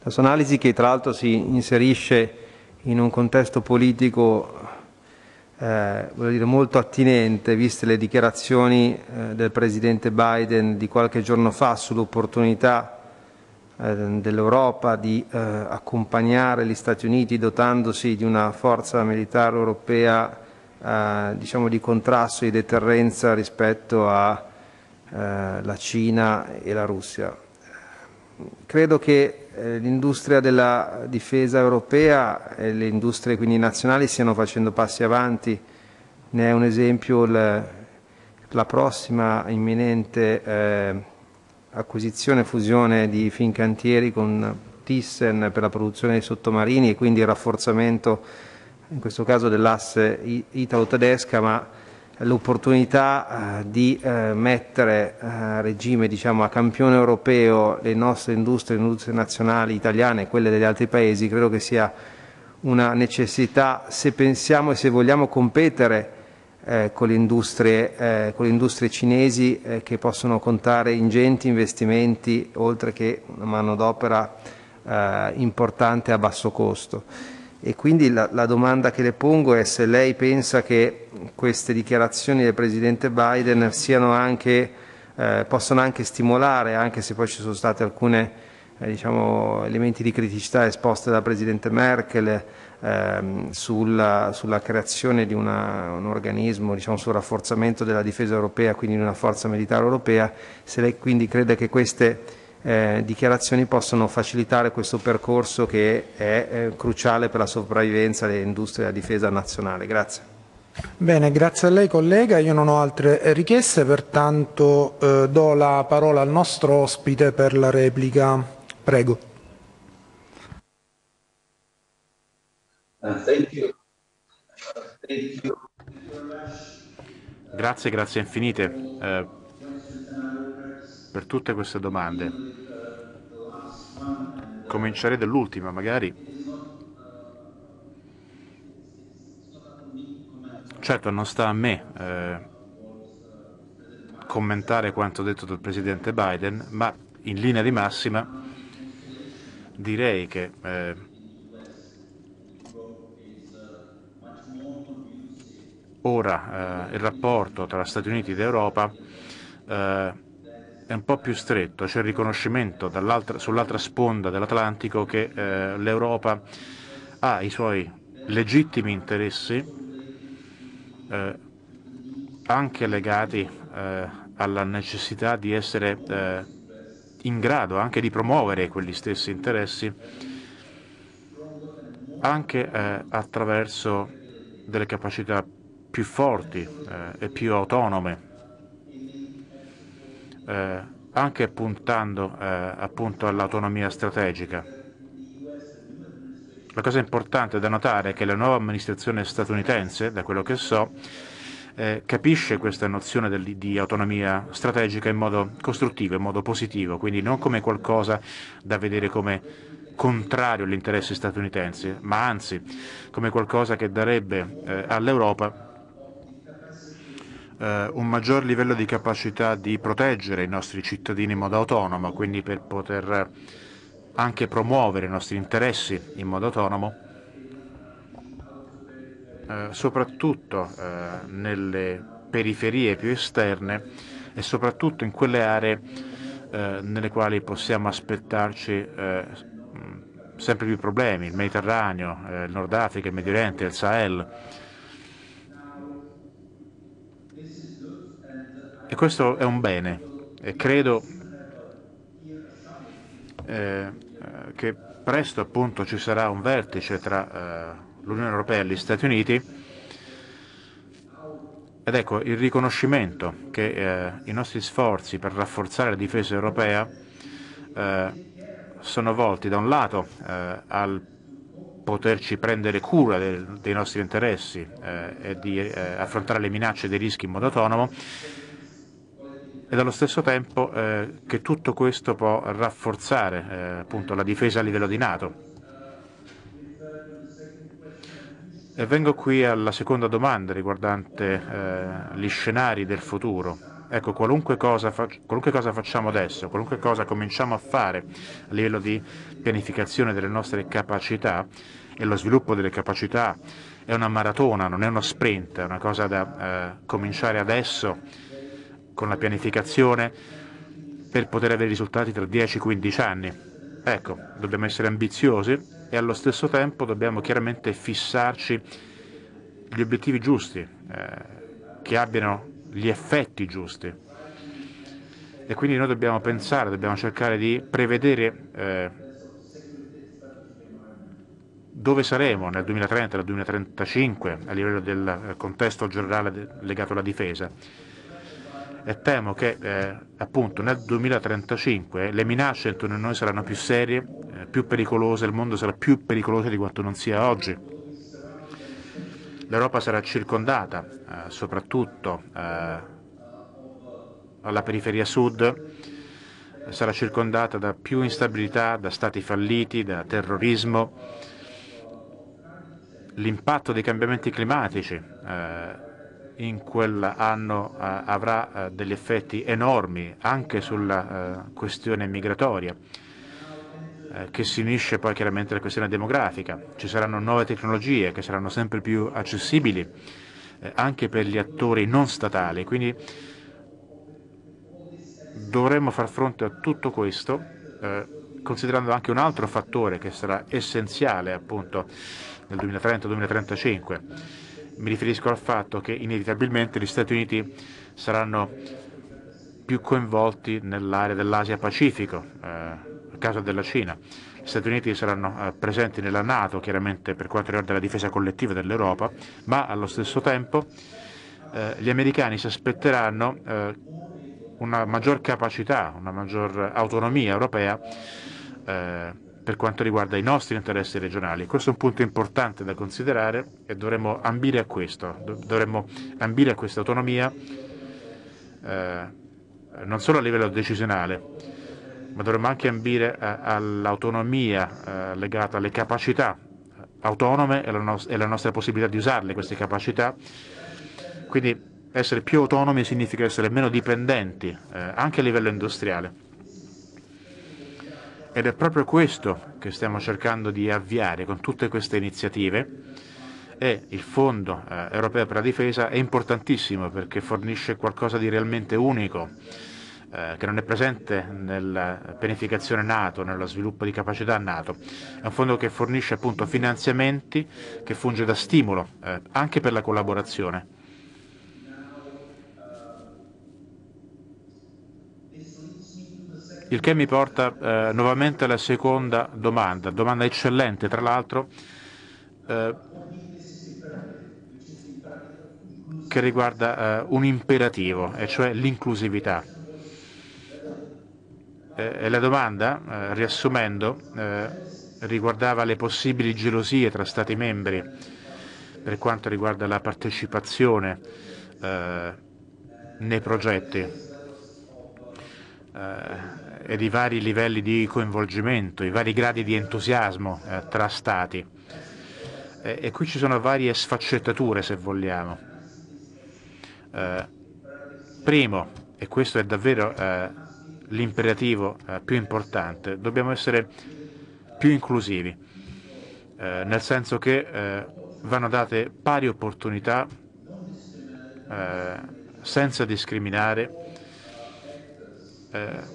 La sua analisi che tra l'altro si inserisce in un contesto politico eh, dire, molto attinente, viste le dichiarazioni eh, del Presidente Biden di qualche giorno fa sull'opportunità eh, dell'Europa di eh, accompagnare gli Stati Uniti dotandosi di una forza militare europea eh, diciamo di contrasto e di deterrenza rispetto alla eh, Cina e la Russia. Credo che l'industria della difesa europea e le industrie quindi nazionali stiano facendo passi avanti. Ne è un esempio il, la prossima imminente eh, acquisizione fusione di Fincantieri con Thyssen per la produzione dei sottomarini e quindi il rafforzamento in questo caso dell'asse italo-tedesca, ma l'opportunità eh, di eh, mettere a regime, diciamo, a campione europeo le nostre industrie, le industrie nazionali italiane e quelle degli altri paesi, credo che sia una necessità se pensiamo e se vogliamo competere eh, con, le industrie, eh, con, le industrie, cinesi eh, che possono contare ingenti investimenti oltre che una manodopera eh, importante a basso costo. E quindi la, la, domanda che le pongo è se lei pensa che queste dichiarazioni del Presidente Biden anche, eh, possano anche stimolare, anche se poi ci sono state alcune eh, diciamo, elementi di criticità esposte dal Presidente Merkel, ehm, sulla, sulla, creazione di una, un organismo, diciamo, sul rafforzamento della difesa europea, quindi di una forza militare europea, se lei quindi crede che queste eh, dichiarazioni possano facilitare questo percorso che è eh, cruciale per la sopravvivenza delle industrie della difesa nazionale. Grazie. Bene, grazie a lei collega. Io non ho altre richieste, pertanto eh, do la parola al nostro ospite per la replica. Prego. Uh, thank you. Thank you. Grazie, grazie infinite eh, per tutte queste domande. Comincerei dall'ultima, magari. Certo, non sta a me eh, commentare quanto detto dal Presidente Biden, ma in linea di massima direi che eh, ora eh, il rapporto tra Stati Uniti ed Europa eh, è un po' più stretto, c'è il riconoscimento sull'altra sponda dell'Atlantico che eh, l'Europa ha i suoi legittimi interessi eh, anche legati eh, alla necessità di essere eh, in grado anche di promuovere quegli stessi interessi anche eh, attraverso delle capacità più forti eh, e più autonome, eh, anche puntando eh, appunto all'autonomia strategica. La cosa importante da notare è che la nuova amministrazione statunitense, da quello che so, eh, capisce questa nozione del, di autonomia strategica in modo costruttivo, in modo positivo, quindi non come qualcosa da vedere come contrario agli interessi statunitensi, ma anzi come qualcosa che darebbe eh, all'Europa eh, un maggior livello di capacità di proteggere i nostri cittadini in modo autonomo, quindi per poter anche promuovere i nostri interessi in modo autonomo, eh, soprattutto eh, nelle periferie più esterne e soprattutto in quelle aree eh, nelle quali possiamo aspettarci eh, sempre più problemi, il Mediterraneo, eh, il Nord Africa, il Medio Oriente, il Sahel. E questo è un bene. E credo eh, che presto appunto ci sarà un vertice tra eh, l'Unione Europea e gli Stati Uniti. Ed ecco il riconoscimento che eh, i nostri sforzi per rafforzare la difesa europea eh, sono volti da un lato eh, al poterci prendere cura del, dei nostri interessi eh, e di eh, affrontare le minacce e dei rischi in modo autonomo e dallo stesso tempo eh, che tutto questo può rafforzare eh, appunto la difesa a livello di Nato. E vengo qui alla seconda domanda riguardante eh, gli scenari del futuro. Ecco, qualunque cosa, qualunque cosa, facciamo adesso, qualunque cosa cominciamo a fare a livello di pianificazione delle nostre capacità e lo sviluppo delle capacità è una maratona, non è uno sprint, è una cosa da eh, cominciare adesso con la pianificazione per poter avere risultati tra 10-15 anni. Ecco, dobbiamo essere ambiziosi e allo stesso tempo dobbiamo chiaramente fissarci gli obiettivi giusti, eh, che abbiano gli effetti giusti. E quindi noi dobbiamo pensare, dobbiamo cercare di prevedere eh, dove saremo nel 2030, nel 2035 a livello del eh, contesto generale legato alla difesa. E temo che eh, appunto nel 2035 le minacce intorno a noi saranno più serie, eh, più pericolose, il mondo sarà più pericoloso di quanto non sia oggi. L'Europa sarà circondata, eh, soprattutto eh, alla periferia sud, sarà circondata da più instabilità, da stati falliti, da terrorismo. L'impatto dei cambiamenti climatici eh, in quell'anno eh, avrà eh, degli effetti enormi anche sulla eh, questione migratoria che si unisce poi chiaramente alla questione demografica. Ci saranno nuove tecnologie che saranno sempre più accessibili anche per gli attori non statali, quindi dovremmo far fronte a tutto questo considerando anche un altro fattore che sarà essenziale appunto nel 2030-2035. Mi riferisco al fatto che inevitabilmente gli Stati Uniti saranno più coinvolti nell'area dell'Asia-Pacifico, eh, caso della Cina. Gli Stati Uniti saranno eh, presenti nella Nato, chiaramente per quanto riguarda la difesa collettiva dell'Europa, ma allo stesso tempo eh, gli americani si aspetteranno eh, una maggior capacità, una maggior autonomia europea eh, per quanto riguarda i nostri interessi regionali. Questo è un punto importante da considerare e dovremmo ambire a questo, dovremmo ambire a questa autonomia eh, non solo a livello decisionale, ma dovremmo anche ambire eh, all'autonomia eh, legata alle capacità autonome e alla, no e alla nostra possibilità di usarle queste capacità. Quindi essere più autonomi significa essere meno dipendenti eh, anche a livello industriale. Ed è proprio questo che stiamo cercando di avviare con tutte queste iniziative e il Fondo eh, europeo per la difesa è importantissimo perché fornisce qualcosa di realmente unico eh, che non è presente nella pianificazione NATO, nello sviluppo di capacità NATO. È un fondo che fornisce appunto finanziamenti, che funge da stimolo eh, anche per la collaborazione. Il che mi porta eh, nuovamente alla seconda domanda, domanda eccellente tra l'altro, eh, che riguarda eh, un imperativo, e cioè l'inclusività. Eh, la domanda, eh, riassumendo, eh, riguardava le possibili gelosie tra Stati membri per quanto riguarda la partecipazione nei progetti eh, ed i vari livelli di coinvolgimento, i vari gradi di entusiasmo eh, tra Stati. E, e qui ci sono varie sfaccettature, se vogliamo. primo, e questo è davvero eh, l'imperativo eh, più importante, dobbiamo essere più inclusivi, eh, nel senso che eh, vanno date pari opportunità eh, senza discriminare eh,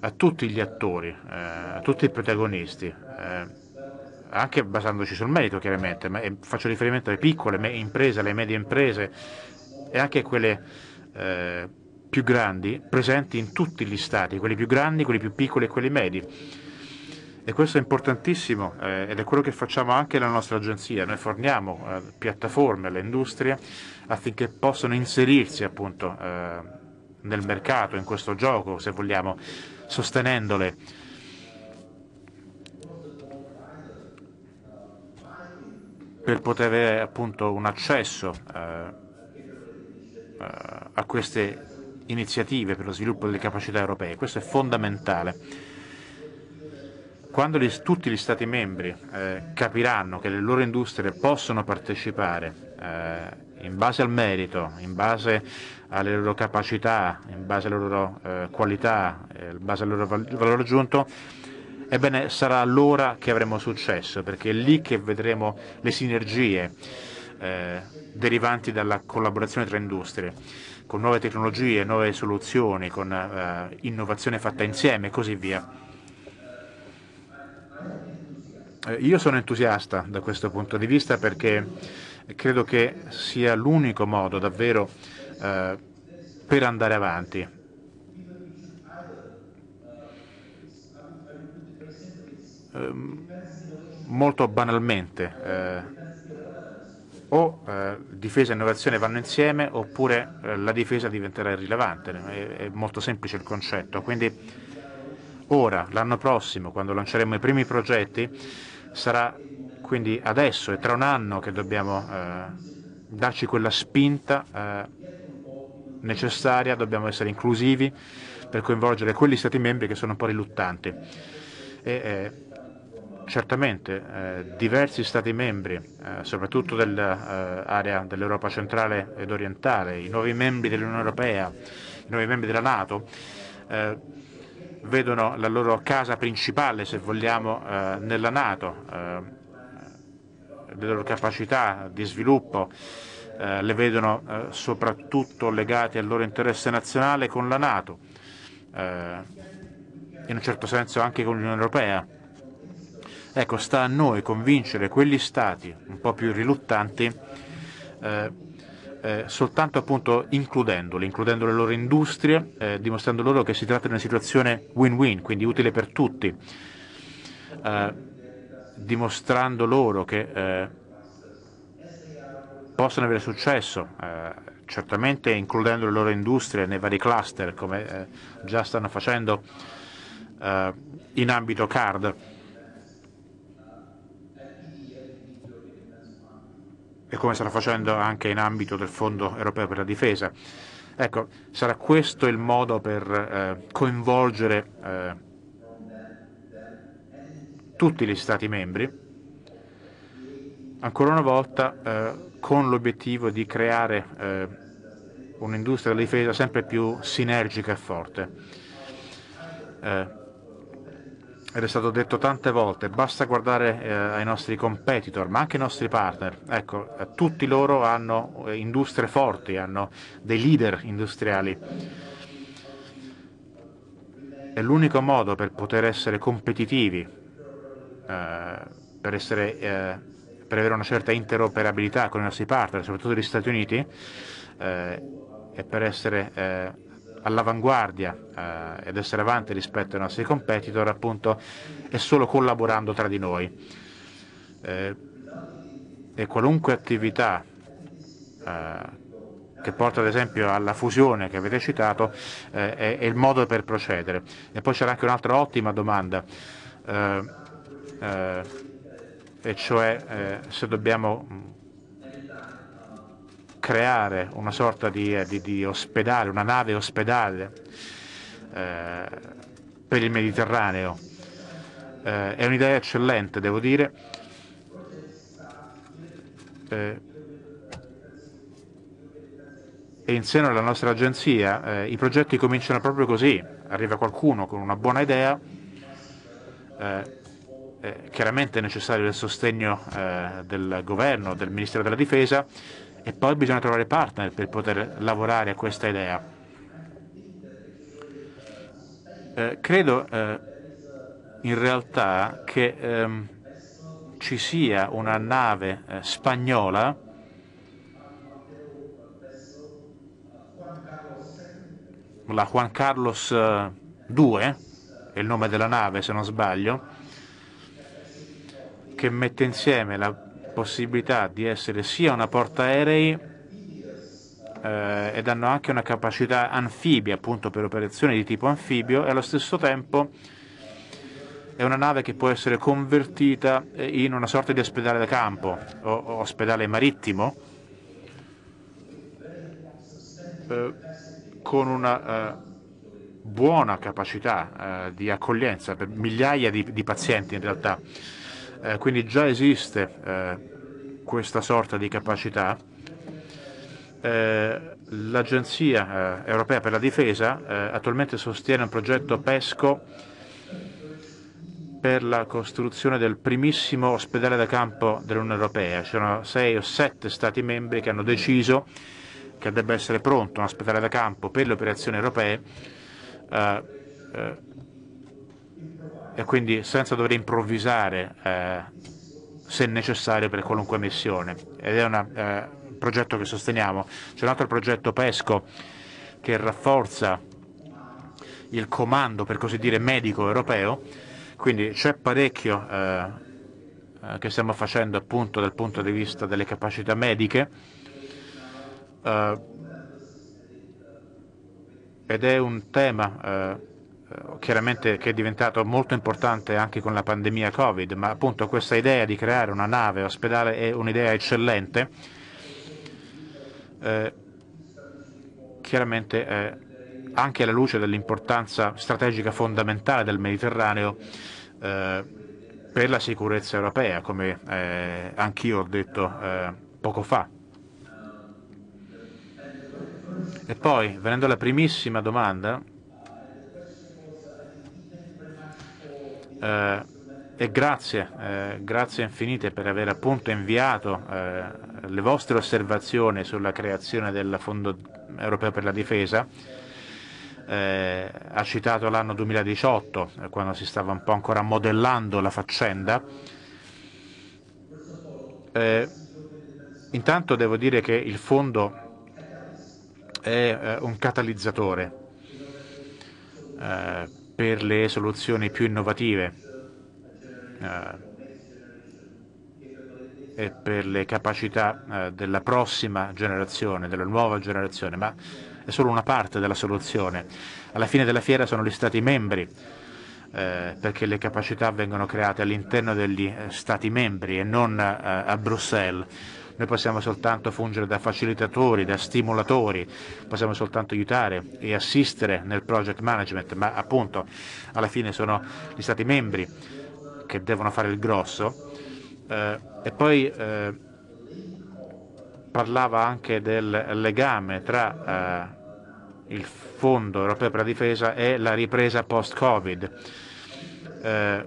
a tutti gli attori, a tutti i protagonisti, anche basandoci sul merito chiaramente, ma faccio riferimento alle piccole imprese, alle medie imprese e anche a quelle eh, più grandi presenti in tutti gli stati, quelli più grandi, quelli più piccoli e quelli medi. E questo è importantissimo eh, ed è quello che facciamo anche nella nostra agenzia. Noi forniamo eh, piattaforme alle industrie affinché possano inserirsi appunto eh, nel mercato, in questo gioco, se vogliamo, sostenendole per poter avere appunto un accesso eh, eh, a queste iniziative per lo sviluppo delle capacità europee. Questo è fondamentale. Quando gli, tutti gli Stati membri eh, capiranno che le loro industrie possono partecipare eh, in base al merito, in base alle loro capacità, in base alle loro eh, qualità, in base al loro valore aggiunto, ebbene sarà allora che avremo successo, perché è lì che vedremo le sinergie eh, derivanti dalla collaborazione tra industrie, con nuove tecnologie, nuove soluzioni, con eh, innovazione fatta insieme e così via. Eh, io sono entusiasta da questo punto di vista perché credo che sia l'unico modo davvero eh, per andare avanti Ehm, molto banalmente eh, o eh, difesa e innovazione vanno insieme oppure eh, la difesa diventerà irrilevante, è, è, molto semplice il concetto. Quindi ora, l'anno prossimo, quando lanceremo i primi progetti, sarà quindi adesso e tra un anno che dobbiamo eh, darci quella spinta eh, necessaria, dobbiamo essere inclusivi per coinvolgere quegli Stati membri che sono un po' riluttanti. E, eh, certamente eh, diversi Stati membri, eh, soprattutto dell'area eh, dell'Europa centrale ed orientale, i nuovi membri dell'Unione Europea, i nuovi membri della Nato, vedono la loro casa principale, se vogliamo, nella Nato, le loro capacità di sviluppo le vedono soprattutto legate al loro interesse nazionale con la Nato, in un certo senso anche con l'Unione Europea. Ecco, sta a noi convincere quegli Stati un po' più riluttanti eh, eh, soltanto appunto includendoli, includendo le loro industrie, eh, dimostrando loro che si tratta di una situazione win-win, quindi utile per tutti, eh, dimostrando loro che eh, possono avere successo, eh, certamente includendo le loro industrie nei vari cluster, come già stanno facendo in ambito CARD. e come sta facendo anche in ambito del Fondo europeo per la difesa. Ecco, sarà questo il modo per eh, coinvolgere eh, tutti gli Stati membri, ancora una volta eh, con l'obiettivo di creare eh, un'industria della difesa sempre più sinergica e forte. Eh, ed è stato detto tante volte, basta guardare eh, ai nostri competitor, ma anche ai nostri partner. Ecco, eh, tutti loro hanno eh, industrie forti, hanno dei leader industriali. È l'unico modo per poter essere competitivi, per, essere, eh, per, avere una certa interoperabilità con i nostri partner, soprattutto gli Stati Uniti, eh, e per essere all'avanguardia eh, ed essere avanti rispetto ai nostri competitor appunto è solo collaborando tra di noi. Eh, e qualunque attività eh, che porta ad esempio alla fusione che avete citato eh, è, è, il modo per procedere. E poi c'era anche un'altra ottima domanda, eh, eh, e cioè se dobbiamo creare una sorta di, eh, di, di ospedale, una nave ospedale eh, per il Mediterraneo. Eh, è un'idea eccellente, devo dire. Eh, e in seno alla nostra agenzia eh, i progetti cominciano proprio così, arriva qualcuno con una buona idea, eh, eh, chiaramente è necessario il sostegno eh, del governo, del Ministero della Difesa e poi bisogna trovare partner per poter lavorare a questa idea. Eh, credo eh, in realtà che ehm, ci sia una nave spagnola la Juan Carlos II, eh, è il nome della nave se non sbaglio, che mette insieme la possibilità di essere sia una portaerei eh, ed hanno anche una capacità anfibia appunto per operazioni di tipo anfibio e allo stesso tempo è una nave che può essere convertita in una sorta di ospedale da campo o, ospedale marittimo eh, con una eh, buona capacità eh, di accoglienza per migliaia di pazienti in realtà. Eh, quindi già esiste eh, questa sorta di capacità. Eh, L'Agenzia eh, europea per la difesa eh, attualmente sostiene un progetto PESCO per la costruzione del primissimo ospedale da campo dell'Unione Europea. Ci sono sei o sette Stati membri che hanno deciso che debba essere pronto un ospedale da campo per le operazioni europee eh, e quindi senza dover improvvisare eh, se necessario per qualunque missione. Ed è eh, un progetto che sosteniamo. C'è un altro progetto PESCO che rafforza il comando, per così dire, medico europeo, quindi c'è parecchio eh, eh che stiamo facendo appunto dal punto di vista delle capacità mediche eh, ed è un tema eh, chiaramente che è diventato molto importante anche con la pandemia Covid, ma appunto questa idea di creare una nave ospedale è un'idea eccellente. Eh, chiaramente eh, anche alla luce dell'importanza strategica fondamentale del Mediterraneo eh, per la sicurezza europea, come eh, anch'io ho detto eh, poco fa. E poi, venendo alla primissima domanda, eh, e grazie, eh, grazie infinite per aver appunto inviato eh, le vostre osservazioni sulla creazione del Fondo europeo per la difesa. Eh, ha citato l'anno 2018, eh, quando si stava un po' ancora modellando la faccenda. Eh, intanto devo dire che il fondo è eh, un catalizzatore per le soluzioni più innovative eh, e per le capacità della prossima generazione, della nuova generazione, ma è solo una parte della soluzione. Alla fine della fiera sono gli Stati membri eh, perché le capacità vengono create all'interno degli Stati membri e non eh, a Bruxelles noi possiamo soltanto fungere da facilitatori, da stimolatori, possiamo soltanto aiutare e assistere nel project management, ma appunto alla fine sono gli Stati membri che devono fare il grosso. Eh, e poi eh, parlava anche del legame tra eh, il Fondo europeo per la difesa e la ripresa post-Covid. Eh,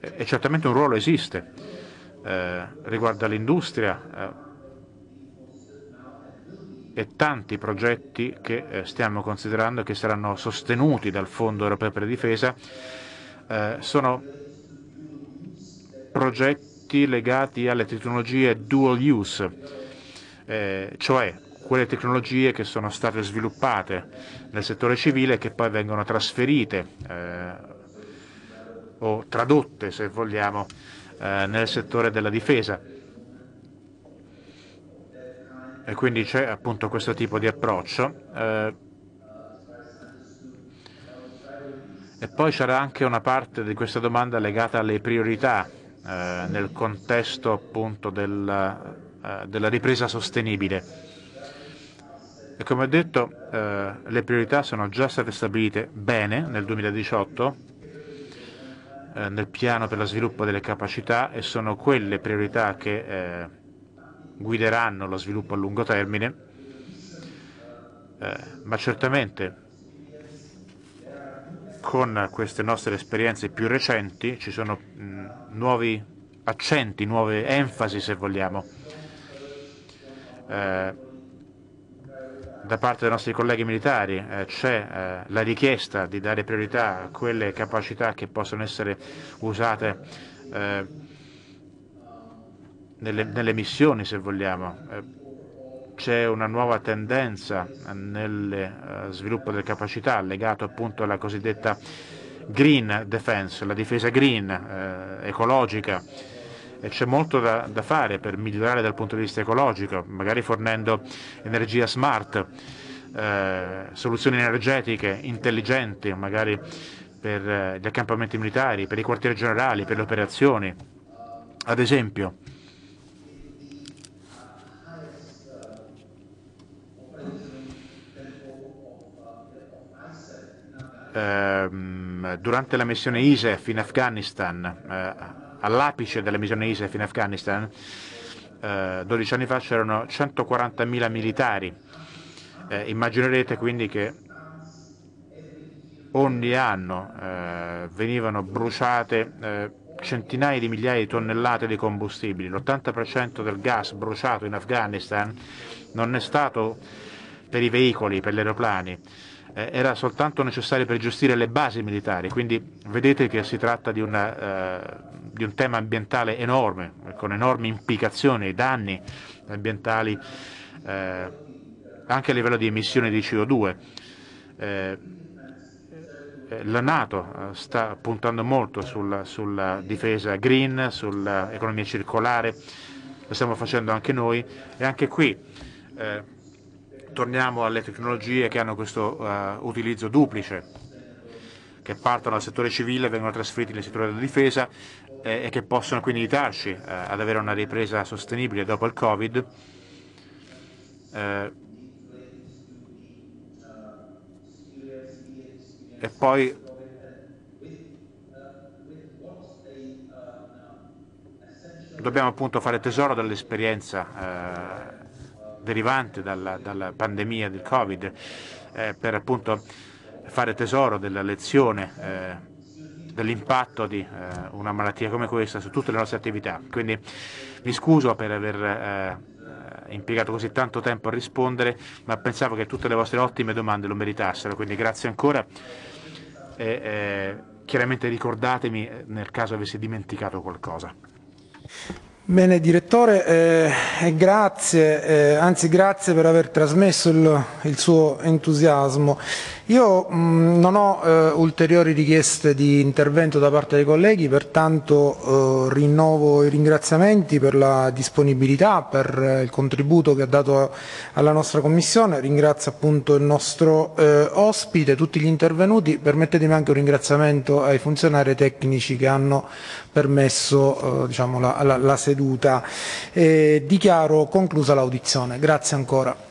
e certamente un ruolo esiste eh, riguarda l'industria eh, e tanti progetti che eh, stiamo considerando e che saranno sostenuti dal Fondo europeo per la difesa eh, sono progetti legati alle tecnologie dual use, eh, cioè quelle tecnologie che sono state sviluppate nel settore civile e che poi vengono trasferite eh, o tradotte, se vogliamo, eh, nel settore della difesa. E quindi c'è appunto questo tipo di approccio. Eh, e poi c'era anche una parte di questa domanda legata alle priorità eh, nel contesto appunto del, eh, della ripresa sostenibile. E come ho detto, eh, le priorità sono già state stabilite bene nel 2018 eh, nel piano per lo sviluppo delle capacità e sono quelle priorità che eh, guideranno lo sviluppo a lungo termine. eh, ma certamente con queste nostre esperienze più recenti ci sono mh, nuovi accenti, nuove enfasi se vogliamo. Da parte dei nostri colleghi militari eh, c'è eh, la richiesta di dare priorità a quelle capacità che possono essere usate eh, nelle, nelle, missioni, se vogliamo. Eh, c'è una nuova tendenza nel eh, sviluppo delle capacità legato appunto alla cosiddetta green defense, la difesa green, eh, ecologica, e c'è molto da, da, fare per migliorare dal punto di vista ecologico, magari fornendo energia smart, eh, soluzioni energetiche intelligenti, magari per eh, gli accampamenti militari, per i quartieri generali, per le operazioni. Ad esempio, ehm, durante la missione ISEF in Afghanistan, eh, all'apice della missione ISAF in Afghanistan, eh, 12 anni fa c'erano 140.000 militari. Eh, immaginerete quindi che ogni anno eh, venivano bruciate eh, centinaia di migliaia di tonnellate di combustibili. L'80% del gas bruciato in Afghanistan non è stato per i veicoli, per gli aeroplani, eh, era soltanto necessario per gestire le basi militari, quindi vedete che si tratta di, una, eh, di un tema ambientale enorme, con enormi implicazioni danni ambientali eh, anche a livello di emissioni di CO2. Eh, eh, la Nato eh, sta puntando molto sulla, sulla difesa green, sull'economia circolare, lo stiamo facendo anche noi e anche qui eh, torniamo alle tecnologie che hanno questo uh, utilizzo duplice, che partono dal settore civile, vengono trasferiti nel settore della difesa eh, e che possono quindi aiutarci eh, ad avere una ripresa sostenibile dopo il Covid. Eh, e poi dobbiamo appunto fare tesoro dell'esperienza eh, derivante dalla, dalla pandemia del Covid eh, per appunto fare tesoro della lezione eh, dell'impatto di eh, una malattia come questa su tutte le nostre attività. Quindi mi scuso per aver eh, impiegato così tanto tempo a rispondere, ma pensavo che tutte le vostre ottime domande lo meritassero, quindi grazie ancora e eh, chiaramente ricordatemi nel caso avessi dimenticato qualcosa. Bene direttore, eh, grazie, eh, anzi grazie per aver trasmesso il, il suo entusiasmo. Io mh, non ho eh, ulteriori richieste di intervento da parte dei colleghi, pertanto eh, rinnovo i ringraziamenti per la disponibilità, per eh, il contributo che ha dato alla nostra Commissione. Ringrazio appunto il nostro eh, ospite, tutti gli intervenuti. Permettetemi anche un ringraziamento ai funzionari tecnici che hanno permesso eh, diciamo, la, la, la, seduta. dichiaro conclusa l'audizione. Grazie ancora.